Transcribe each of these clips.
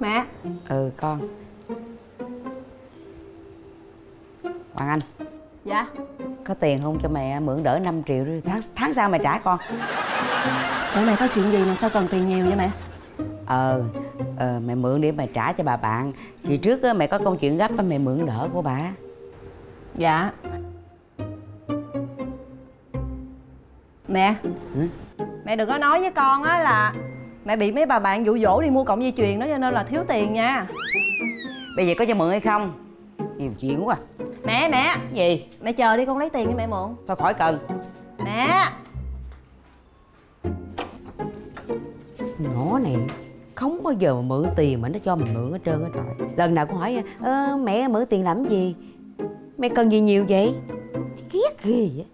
Mẹ. Ừ con. Hoàng Anh. Dạ. Có tiền không cho mẹ mượn đỡ 5 triệu đi. Tháng, tháng sau mẹ trả con. Ủa mẹ có chuyện gì mà sao cần tiền nhiều vậy mẹ? Ờ ờ, Mẹ mượn để mẹ trả cho bà bạn. Kỳ trước á, mẹ có công chuyện gấp á, mẹ mượn đỡ của bà. Dạ Mẹ. Ừ? Mẹ đừng có nói với con á là Mẹ bị mấy bà bạn dụ dỗ đi mua cọng dây chuyền đó cho nên là thiếu tiền nha. Bây giờ có cho mượn hay không? Nhiều chuyện quá. Mẹ mẹ. Gì? Mẹ chờ đi con lấy tiền cho mẹ mượn. Thôi khỏi cần. Mẹ. Nó này không bao giờ mà mượn tiền mà nó cho mình mượn hết trơn á trời. Lần nào cũng hỏi ơ mẹ mượn tiền làm gì? Mẹ cần gì nhiều vậy? Ghét ghê vậy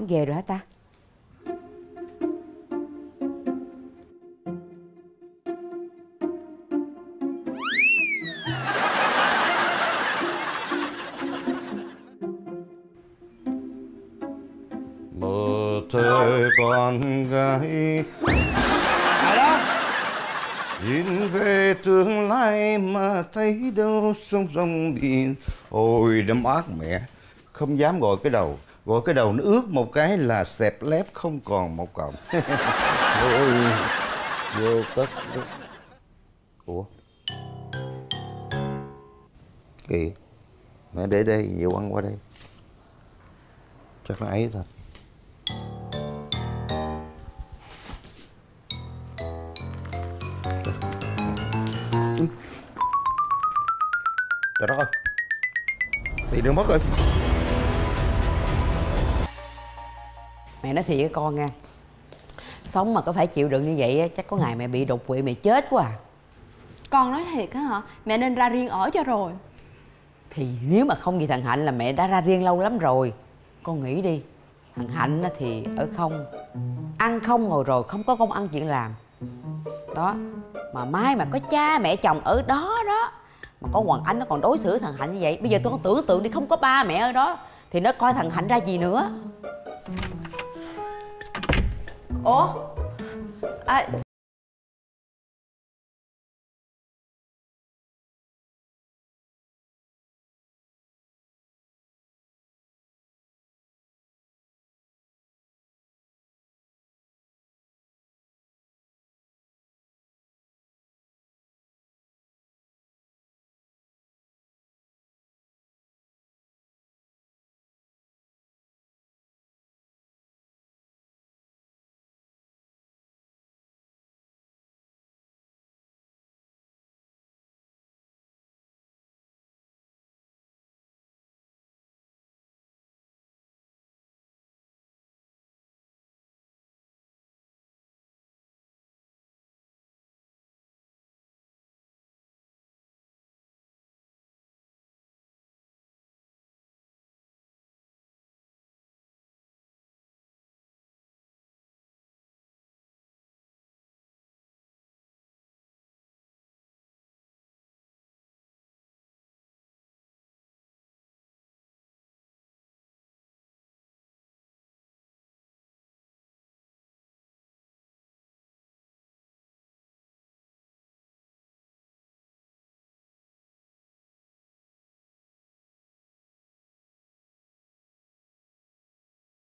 Ông về rồi hả ta? Mơ thơ con gái. Ai đó. Nhìn về tương lai mà thấy đâu sông sông biển. Ôi đâm ác mẹ. Không dám gọi cái đầu gọi cái đầu nó ướt một cái là xẹp lép không còn một cọng. Ôi, vô tất ủa? Kì, mẹ để đây nhiều ăn qua đây. Chắc là ấy thôi. Trời đất ơi. Tiền đâu mất rồi. Mẹ nói thiệt với con nha. Sống mà có phải chịu đựng như vậy á, Chắc có ngày mẹ bị đột quỵ mẹ chết quá à. Con nói thiệt á hả? Mẹ nên ra riêng ở cho rồi. Thì nếu mà không vì thằng Hạnh là mẹ đã ra riêng lâu lắm rồi. Con nghĩ đi Thằng Hạnh á thì ở không Ăn không ngồi rồi không có công ăn chuyện làm. Đó Mà mai mà có cha mẹ chồng ở đó đó Mà có Hoàng Anh nó còn đối xử thằng Hạnh như vậy Bây giờ tôi tưởng tượng đi không có ba mẹ ở đó Thì nó coi thằng Hạnh ra gì nữa Ủa à,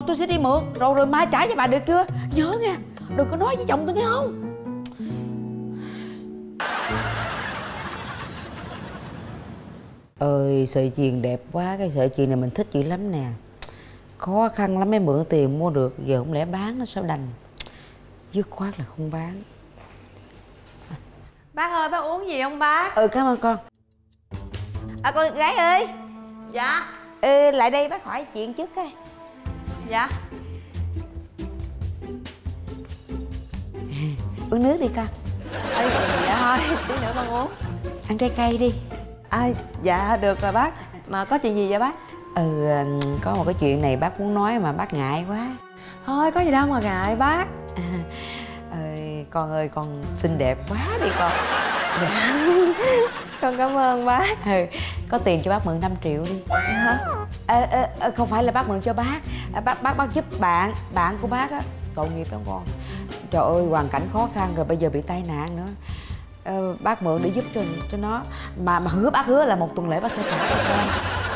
Tôi sẽ đi mượn. Rồi rồi mai trả cho bà được chưa? Nhớ nha Đừng có nói với chồng tôi nghe không? Ơi sợi chuyền đẹp quá cái sợi chuyền này mình thích dữ lắm nè. Khó khăn lắm mới mượn tiền mua được giờ không lẽ bán nó sao đành? Dứt khoát là không bán. Bác ơi bác uống gì không bác? Ừ cảm ơn con. À con gái ơi. Dạ. Ừ, lại đây bác hỏi chuyện trước coi Dạ. Uống nước đi con. Ê, Dạ thôi tí nữa con uống. Ăn trái cây đi. À, Dạ được rồi bác. Mà có chuyện gì vậy bác? Ừ có một cái chuyện này bác muốn nói mà bác ngại quá. Thôi có gì đâu mà ngại bác. Ơi con ơi con xinh đẹp quá đi con. Dạ Con cảm ơn bác. Ừ có tiền cho bác mượn 5 triệu đi. Hả? À, à, à, không phải là bác mượn cho bác. À, bác bác bác giúp bạn bạn của bác á. Tội nghiệp lắm con. Trời ơi hoàn cảnh khó khăn rồi bây giờ bị tai nạn nữa. Ờ, bác mượn để giúp cho cho nó. Mà mà hứa bác hứa là một tuần lễ bác sẽ trả cho con.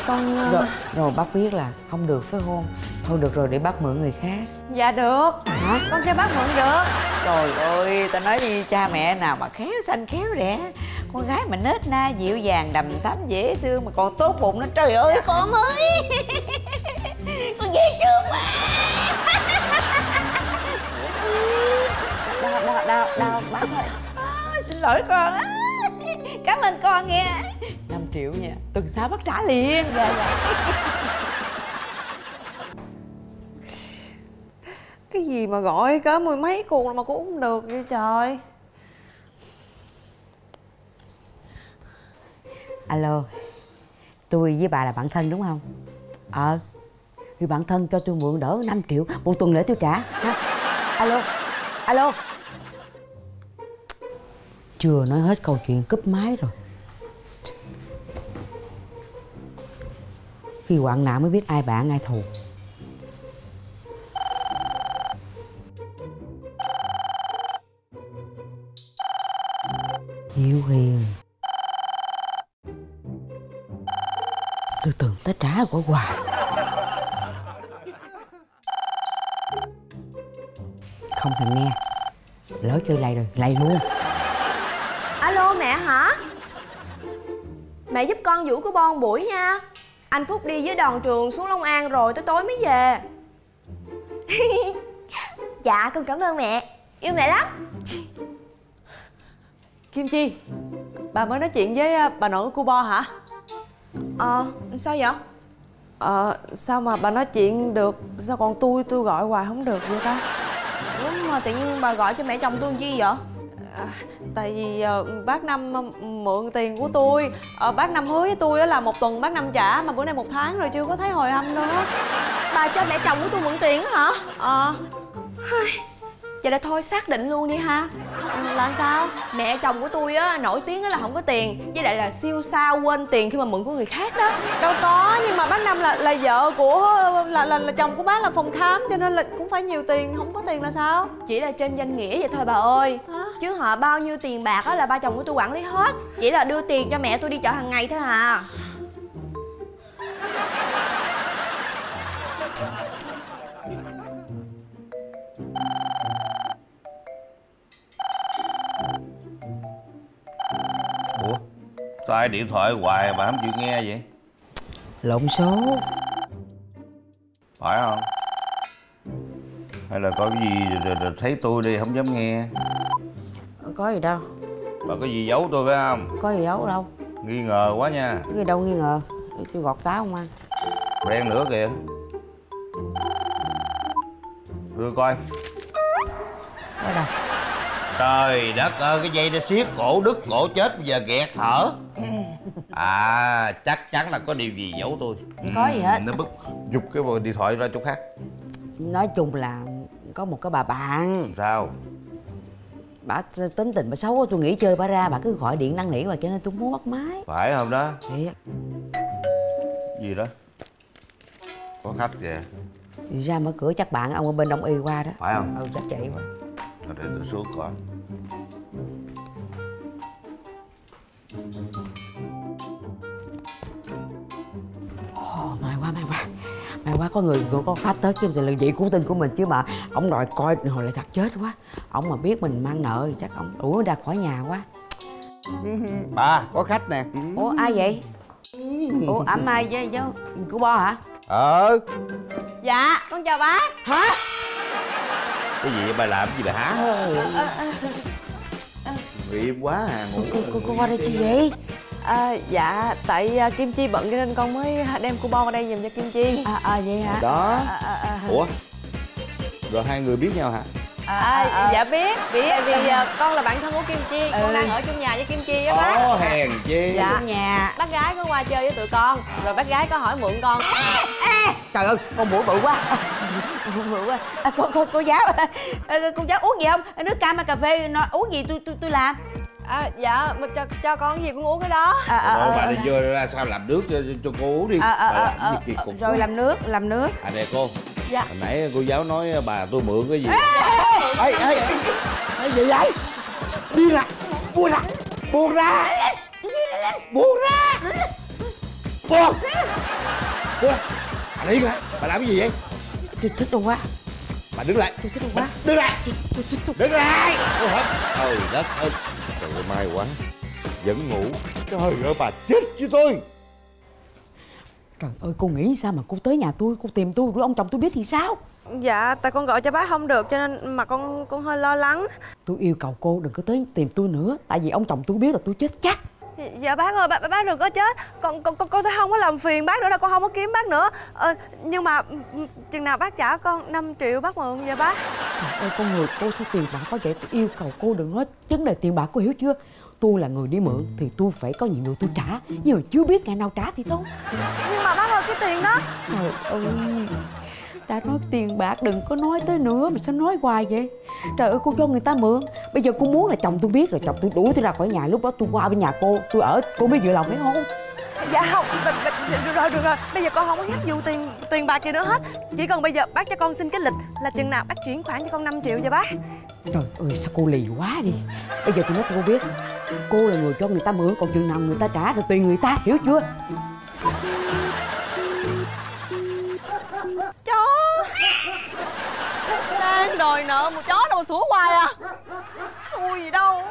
Con ờ, rồi rồi bác biết là không được phải hôn thôi được rồi để bác mượn người khác. Dạ được. Hả? Con cho bác mượn được. Trời ơi ta nói gì cha mẹ nào mà khéo xanh khéo rẻ con gái mà nết na dịu dàng đầm thắm dễ thương mà còn tốt bụng nữa. Trời ơi con ơi! Con dễ thương quá! Đau đau đau đau bác ơi à, xin lỗi con. Á cảm ơn con nghe 5 triệu nha. Tuần sau bác trả liền. Dạ dạ. Cái gì mà gọi cỡ mười mấy cuộc mà cũng không được vậy trời alo, tôi với bà là bạn thân đúng không? Ờ thì bạn thân cho tôi mượn đỡ 5 triệu, một tuần lễ tôi trả. Ha. Alo alo. Chưa nói hết câu chuyện cúp máy rồi. Khi hoạn nạn mới biết ai bạn ai thù. Hiếu hiền. Tôi tưởng ta trả quả quà không thèm nghe. Lỡ chơi lầy rồi lầy luôn. Alo mẹ hả? Mẹ giúp con vũ của bon buổi nha. Anh phúc đi với đoàn trường xuống long an rồi tới tối mới về. Dạ con cảm ơn mẹ. Yêu mẹ lắm. Kim Chi Bà mới nói chuyện với à, bà nội của cô Bo hả? Ờ sao vậy? Ờ sao mà bà nói chuyện được? Sao còn tôi tôi gọi hoài không được vậy ta? Ủa mà tự nhiên bà gọi cho mẹ chồng tôi làm chi vậy? À, Tại vì ờ, bác Năm ờ, mượn tiền của tôi. Ờ, Bác Năm hứa với tôi á là một tuần bác Năm trả Mà bữa nay một tháng rồi chưa có thấy hồi âm nữa. Bà cho mẹ chồng của tôi mượn tiền hả? Ờ vậy là thôi xác định luôn đi ha. Là sao? Mẹ chồng của tôi á nổi tiếng á là không có tiền với lại là siêu sao quên tiền khi mà mượn của người khác đó. Đâu có nhưng mà bác Năm là là vợ của là, là là chồng của bác là phòng khám Cho nên là cũng phải nhiều tiền Không có tiền là sao? Chỉ là trên danh nghĩa vậy thôi bà ơi. Hả? chứ họ bao nhiêu tiền bạc á là ba chồng của tôi quản lý hết. Chỉ là đưa tiền cho mẹ tôi đi chợ hàng ngày thôi à Sao ai điện thoại hoài mà không chịu nghe vậy? Lộn số. Phải không? Hay là có cái gì rồi- rồi thấy tôi đi không dám nghe? Có gì đâu. Bà có gì giấu tôi phải không? Có gì giấu đâu. Nghi ngờ quá nha. Cái gì đâu nghi ngờ. Tôi gọt táo không ăn. Đen nữa kìa. Đưa coi. Ở đâu Trời đất ơi cái dây nó siết cổ đứt cổ chết bây giờ ghẹt thở À chắc chắn là có điều gì giấu tôi. Có gì hết. Nó bức giục cái điện thoại ra chỗ khác. Nói chung là có một cái bà bạn. Sao? Bà tính tình bà xấu tôi nghĩ chơi bà ra bà cứ gọi điện năn nỉ mà cho nên tôi muốn bắt máy. Phải không đó? Thiệt. Gì đó? Có khách kìa. Ra mở cửa chắc bạn ông ở bên đông y qua đó. Phải không? Ừ chắc vậy. Để tôi xuống coi Ồ, may quá may quá có người có khách tới chứ là vậy cứu tinh của mình chứ mà. Ông đòi coi hồi lại thật chết quá. Ông mà biết mình mang nợ thì chắc ông đuổi ra khỏi nhà quá. Ba có khách nè. Ủa ai vậy? Ủa ẩm ai với với của bo hả? Ờ. Dạ con chào bác. Hả? Cái gì bà làm cái gì bà hả? Nghiêm quá à ngủ cô, cô, cô qua đây chi vậy à, Dạ tại à, Kim Chi bận cho nên con mới đem cô Bo qua đây dùm cho Kim Chi. À, à vậy hả? Đó. À, à, à, Ủa? Rồi hai người biết nhau hả? À, Dạ biết Biết. Tại vì à, con là bạn thân của Kim Chi Con đang ở chung nhà với Kim Chi á bác. Ồ hèn chi. Dạ. trong nhà. Bác gái có qua chơi với tụi con Rồi bác gái có hỏi mượn con. Trời ơi con mũi bự quá. Mũi bự quá. À, cô, cô, cô giáo à, cô giáo uống gì không? Nước cam hay cà phê nó uống gì tôi tôi tôi làm à dạ mà cho cho con cái gì con uống cái đó. À, à, Thôi bà à, đi vô ra sao làm nước cho, cho cô uống đi. À, à, Bà à, làm à, gì rồi làm nước làm nước. À nè cô. Dạ. Hồi nãy cô giáo nói bà tôi mượn cái gì? Ê ê cái gì vậy? Đi ra buông ra. Buông ra. Buông ra. Cô Cô Bà đi lại Bà làm cái gì vậy? Tôi thích luôn quá Bà đứng lại. Tôi thích luôn quá Đứng lại. Tôi thích luôn. Đứng lại. Hả? Trời đất ơi Ơi may quá. Vẫn ngủ. Trời ơi bà chết chứ tôi. Trời ơi cô nghĩ sao mà cô tới nhà tôi cô tìm tôi rồi ông chồng tôi biết thì sao? Dạ tại con gọi cho bác không được cho nên mà con con hơi lo lắng. Tôi yêu cầu cô đừng có tới tìm tôi nữa tại vì ông chồng tôi biết là tôi chết chắc dạ bác ơi bác, bác đừng có chết. Con con con, con sẽ không có làm phiền bác nữa đâu con không có kiếm bác nữa. Ờ, nhưng mà ừ, ừ, chừng nào bác trả con 5 triệu bác mượn vậy bác. Trời ơi con người cô sao tiền bạc có vậy? Tôi yêu cầu cô đừng nói vấn đề tiền bạc cô hiểu chưa? Tôi là người đi mượn thì tôi phải có nhiệm vụ tôi trả. Nhưng mà chưa biết ngày nào trả thì thôi. Nhưng mà bác ơi cái tiền đó. Trời ơi đã nói tiền bạc đừng có nói tới nữa mà sao nói hoài vậy? Trời ơi cô cho người ta mượn. Bây giờ cô muốn là chồng tôi biết rồi chồng tôi đuổi tôi ra khỏi nhà. Lúc đó tôi qua bên nhà cô tôi ở cô mới vừa lòng phải không? Dạ không được rồi được rồi. Bây giờ con không có hiếp vụ tiền tiền bạc gì nữa hết. Chỉ cần bây giờ bác cho con xin cái lịch là chừng nào bác chuyển khoản cho con 5 triệu vậy bác. Trời ơi sao cô lì quá đi Bây giờ tôi nói cho cô biết Cô là người cho người ta mượn Còn chừng nào người ta trả thì tùy người ta hiểu chưa đòi nợ một chó đâu mà sủa hoài à. Xui gì đâu.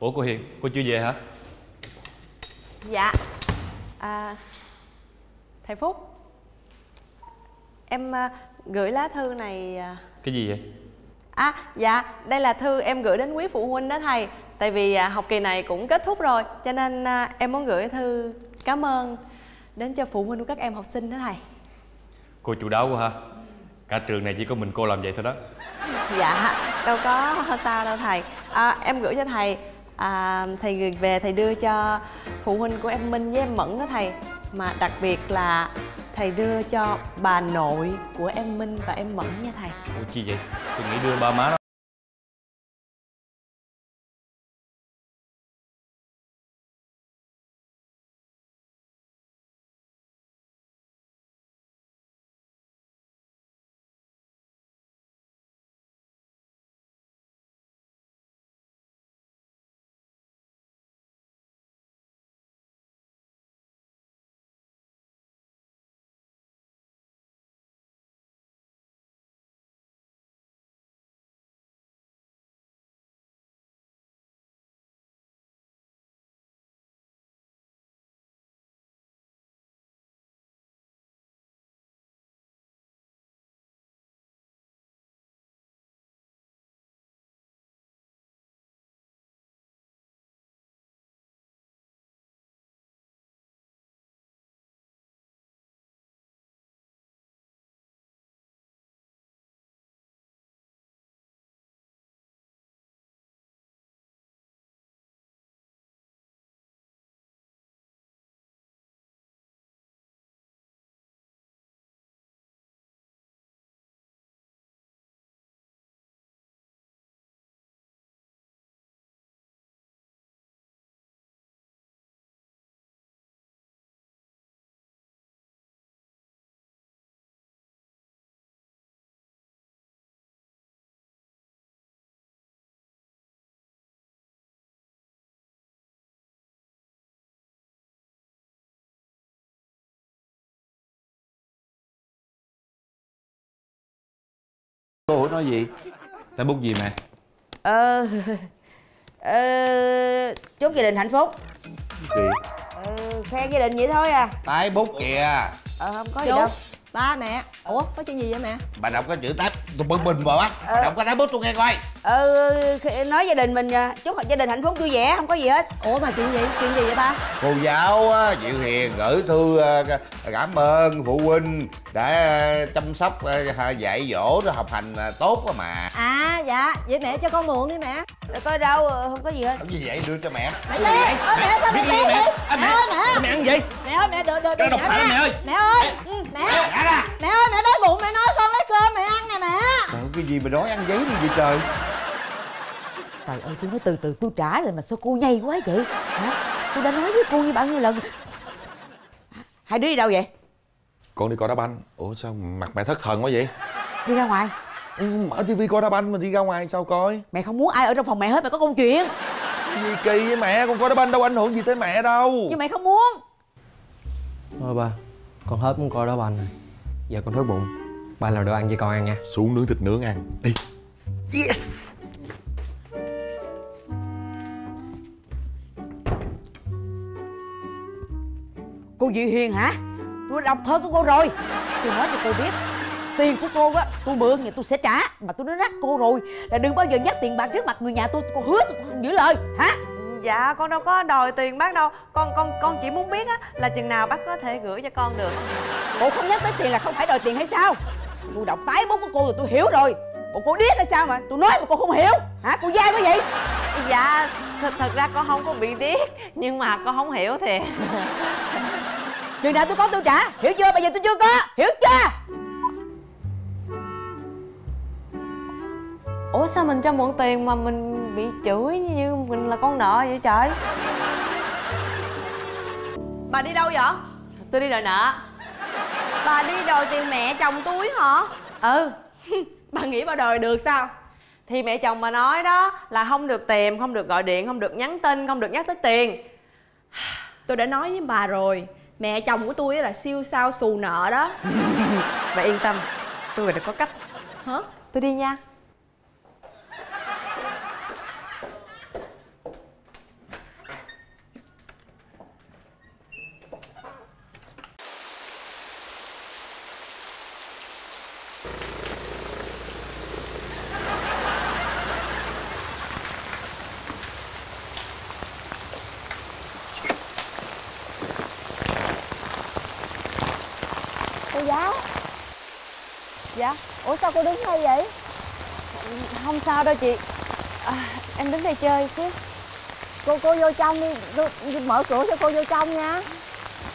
Ủa cô Hiền, cô chưa về hả? dạ. À thầy phúc em à, gửi lá thư này à, Cái gì vậy? À dạ, đây là thư em gửi đến quý phụ huynh đó thầy Tại vì à, học kỳ này cũng kết thúc rồi Cho nên à, em muốn gửi thư cảm ơn đến cho phụ huynh của các em học sinh đó thầy. Cô chủ đáo quá ha. Cả trường này chỉ có mình cô làm vậy thôi đó. Dạ, đâu có sao đâu thầy. À, Em gửi cho thầy à, Thầy gửi về thầy đưa cho phụ huynh của em Minh với em Mẫn đó thầy. Mà đặc biệt là thầy đưa cho bà nội của em Minh và em Mẫn nha thầy. Ủa chi vậy? Tôi nghĩ đưa ba má nó Cô hỏi nói gì? Tay bút gì mẹ? Ờ Ờ Chúc gia đình hạnh phúc. Kỳ ờ, Khen gia đình vậy thôi à. Tái bút kìa. Ờ không có gì chú đâu. Ba mẹ. Ủa có chuyện gì vậy mẹ? Bà đọc cái chữ tái Tôi bực mình bà bắt Bà đọc cái tái bút tôi nghe coi ờ khi- nói gia đình mình chúc gia đình hạnh phúc vui vẻ không có gì hết. Ủa mà chuyện gì? Chuyện gì vậy ba cô giáo á, Diệu Hiền gửi thư ờ, cảm ơn phụ huynh đã ờ, chăm sóc ờ, dạy dỗ rồi học hành tốt quá mà. À dạ. Vậy mẹ cho con mượn đi mẹ. Đâu có đâu không có gì hết. Làm gì vậy đưa cho mẹ. Mẹ đi. Ơ mẹ sao mẹ biết đi? mẹ? mẹ mẹ. ơi mẹ Sao mẹ ăn gì? mẹ ơi mẹ đợi đợi Cho độc hại mẹ ơi. mẹ ơi Ừ, mẹ. mẹ ơi mẹ đói bụng mẹ nói con lấy cơm mẹ ăn nè mẹ. Cái gì mà đói ăn giấy gì vậy trời trời ơi tôi nói từ từ tôi trả rồi mà sao cô nhây quá vậy? Hả? Tôi đã nói với cô như bao nhiêu lần. Hai đứa đi đâu vậy? Con đi coi đá banh. Ủa sao mặt mẹ thất thần quá vậy? Đi ra ngoài. Ừ, mở tivi coi đá banh mà đi ra ngoài sao coi? Mẹ không muốn ai ở trong phòng mẹ hết mẹ có công chuyện. Cái gì kỳ với mẹ? Con coi đá banh đâu ảnh hưởng gì tới mẹ đâu. Nhưng mẹ không muốn. Thôi ba Con hết muốn coi đá banh rồi. Giờ con đói bụng. Ba làm đồ ăn cho con ăn nha. Xuống nướng thịt nướng ăn. Đi. Yes cô Diệu Hiền hả? Tôi đọc thơ của cô rồi. Tôi nói cho cô biết tiền của cô á tôi mượn thì tôi sẽ trả. Mà tôi nói rắc cô rồi là đừng bao giờ nhắc tiền bạc trước mặt người nhà tôi. Cô hứa tôi không giữ lời hả? Dạ con đâu có đòi tiền bác đâu. Con con con chỉ muốn biết á là chừng nào bác có thể gửi cho con được. Cô không nhắc tới tiền là không phải đòi tiền hay sao? Tôi đọc tái bút của cô rồi tôi hiểu rồi. Bộ cô điếc hay sao mà? Tôi nói mà cô không hiểu. Hả? Cô dai quá vậy. Dạ thật, thật ra con không có bị điếc Nhưng mà con không hiểu thì chừng nào tôi có tôi trả. Hiểu chưa? Bây giờ tôi chưa có. Hiểu chưa? Ủa sao mình cho mượn tiền mà mình bị chửi như mình là con nợ vậy trời? Bà đi đâu vậy? Tôi đi đòi nợ. Bà đi đòi tiền mẹ chồng tôi hả? Ừ. Bà nghĩ bà đòi được sao? Thì mẹ chồng mà nói đó là không được tìm, không được gọi điện, không được nhắn tin, không được nhắc tới tiền. Tôi đã nói với bà rồi Mẹ chồng của tôi là siêu sao xù nợ đó. Bà yên tâm, tôi đã có cách. Hả? Tôi đi nha cô giáo dạ. Ủa sao cô đứng đây vậy? Không sao đâu chị. À, Em đứng đây chơi chứ cô cô vô trong đi. Cô- mở cửa cho cô vô trong nha.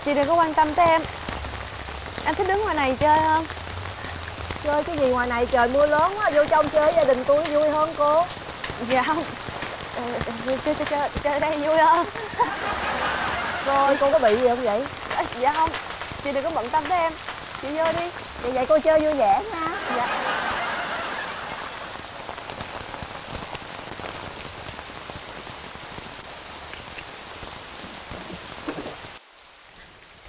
Chị đừng có quan tâm tới em. Em thích đứng ngoài này chơi không? chơi cái gì ngoài này? Trời mưa lớn quá vô trong chơi với gia đình tôi vui hơn cô. Dạ không. Ờ, Chơi, chơi, chơi, chơi, chơi đây vui hơn. Rồi cô có bị gì không vậy? À, Dạ không. Chị đừng có bận tâm tới em. Chị vô đi vậy vậy cô chơi vui vẻ nha. Dạ.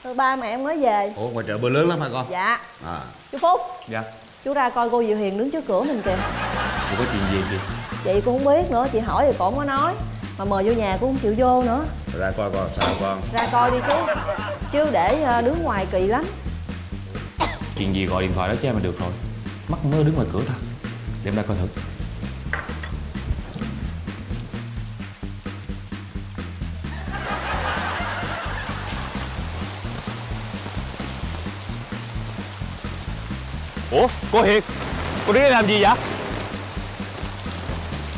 Thôi ba mẹ em mới về. Ủa ngoài chợ mưa lớn lắm hả con? Dạ. À. Chú phúc. Dạ. Chú ra coi cô diệu hiền đứng trước cửa mình kìa. Cô có chuyện gì chị? Chị cũng không biết nữa chị hỏi thì cổ không có nói. Mà mời vô nhà cũng không chịu vô nữa. Ra coi con sao con? Ra coi đi chú. Chứ để ờ, đứng ngoài kỳ lắm Chuyện gì gọi điện thoại đó cho em là được rồi. Mắt mới đứng ngoài cửa thôi. Để em ra coi thử. Ủa cô Hiền Cô đứng đây làm gì vậy?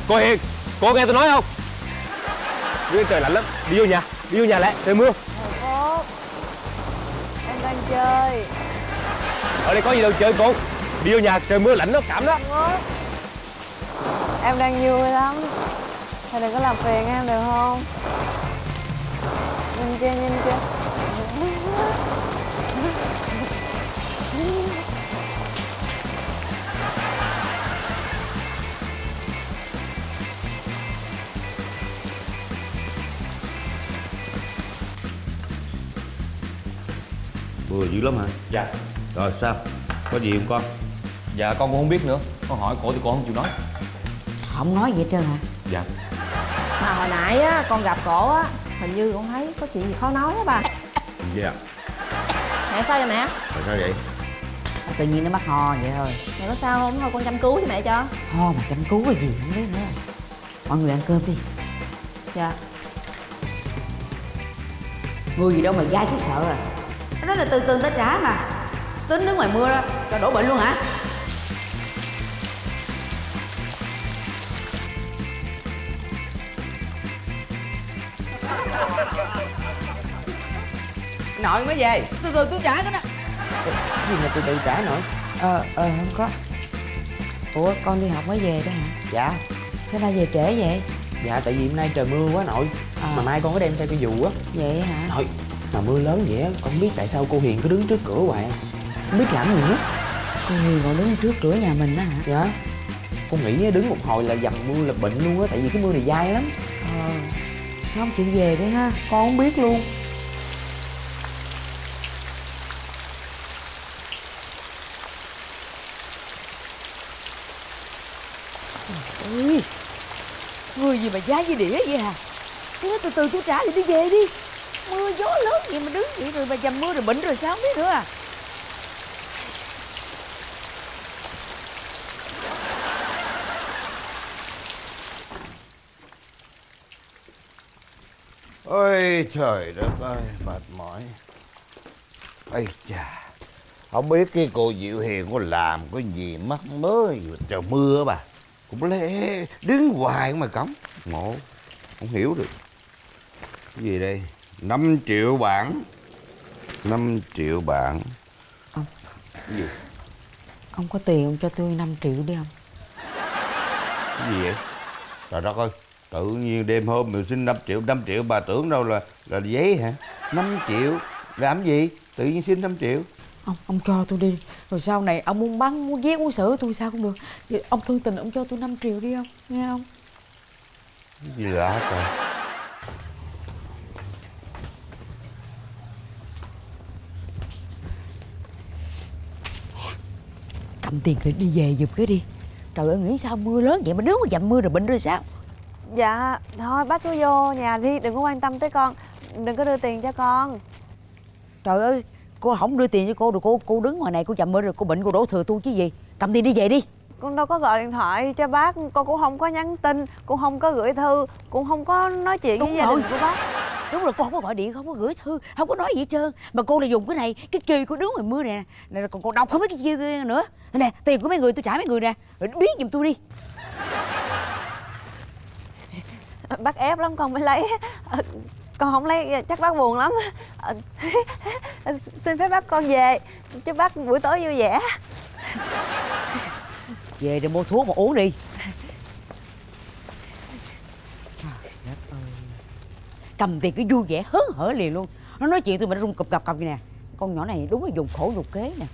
Cô Hiền Cô nghe tôi nói không? Đi trời lạnh lắm Đi vô nhà Đi vô nhà lẹ trời mưa. Phúc Em đang chơi Ở đây có gì đâu chơi cô Đi vô nhà trời mưa lạnh nó cảm đó Em đang vui lắm. Thầy đừng có làm phiền em được không? Nhìn kia nhìn kia. Mưa dữ lắm hả? Dạ rồi sao? Có gì không con? Dạ con cũng không biết nữa. Con hỏi cổ thì cổ không chịu nói. Không nói gì hết trơn hả? Dạ. Mà hồi nãy á con gặp cổ á hình như con thấy có chuyện gì khó nói á bà. Dạ mẹ sao vậy mẹ? Tại sao vậy? Tự nhiên nó mắc ho vậy thôi. Mẹ có sao không? Thôi con chăm cứu cho mẹ cho. Ho mà chăm cứu cái gì không biết nữa. Mọi người ăn cơm đi. Dạ. Người gì đâu mà dai chứ sợ à. Nó là từ từ ta trả mà tính đứng ngoài mưa đó là đổ bệnh luôn hả? Nội mới về. Từ từ tôi trả cái đó. Cái gì mà từ từ trả nội? Ờ, ờ, không có. Ủa, con đi học mới về đó hả? dạ. Sao nay về trễ vậy? dạ tại vì hôm nay trời mưa quá nội. À. mà mai con có đem theo cái dù á. Vậy hả? nội mà mưa lớn vậy á con biết tại sao cô hiền cứ đứng trước cửa hoài không? biết làm gì nữa Cô Huyền còn đứng trước cửa nhà mình đó hả? dạ con nghĩ á, đứng một hồi là dầm mưa là bệnh luôn á tại vì cái mưa này dai lắm Ờ, sao không chịu về đấy ha? con không biết luôn Ôi, người gì mà giá như đĩa vậy hả? Nói từ từ tôi trả thì đi về đi Mưa gió lớn vậy mà đứng vậy rồi mà dầm mưa rồi bệnh rồi sao không biết nữa à ôi trời đất ơi mệt mỏi. Ây chà không biết cái cô diệu hiền có làm cái gì mắc mớ gì mà trời mưa bà. Cũng lẽ đứng hoài mà cống ngộ không hiểu được. Cái gì đây? 5 triệu bảng 5 triệu bảng Ông. cái gì? Ông có tiền ông cho tôi 5 triệu đi không? cái gì vậy? Trời đất ơi tự nhiên đêm hôm mình xin 5 triệu 5 triệu bà tưởng đâu là là giấy hả? 5 triệu làm gì? Tự nhiên xin 5 triệu. Ông, ông cho tôi đi. Rồi sau này ông muốn bắn, muốn giết, muốn xử tôi sao cũng được. Vậy Ông thương tình ông cho tôi 5 triệu đi không? Nghe không? cái gì lạ trời. Cầm tiền rồi đi về giùm cái đi. Trời ơi nghĩ sao mưa lớn vậy mà đứng mà dầm mưa rồi bệnh rồi sao Dạ, thôi bác cứ vô nhà đi, đừng có quan tâm tới con. Đừng có đưa tiền cho con. Trời ơi cô không đưa tiền cho cô rồi cô cô đứng ngoài này cô chậm mưa rồi cô bệnh cô đổ thừa tôi chứ gì. Cầm tiền đi về đi. Con đâu có gọi điện thoại cho bác, con cũng không có nhắn tin Cũng không có gửi thư, cũng không có nói chuyện đúng với gia rồi. đình của bác. Đúng rồi cô không có gọi điện không có gửi thư không có nói gì hết trơn. Mà cô là dùng cái này cái kia cô đứng ngoài mưa nè. Này còn còn đọc không biết cái kia nữa. Nè tiền của mấy người tôi trả mấy người nè. Rồi biết giùm tôi đi Bác ép lắm, con mới lấy. Ờ, con không lấy, chắc bác buồn lắm. Ờ, xin phép bác con về, Chúc bác buổi tối vui vẻ. Về để mua thuốc mà uống đi. Cầm tiền cứ vui vẻ hớn hở liền luôn. Nó nói chuyện tôi mà nó rung cập cập cập vậy nè. Con nhỏ này đúng là dùng khổ dục kế nè.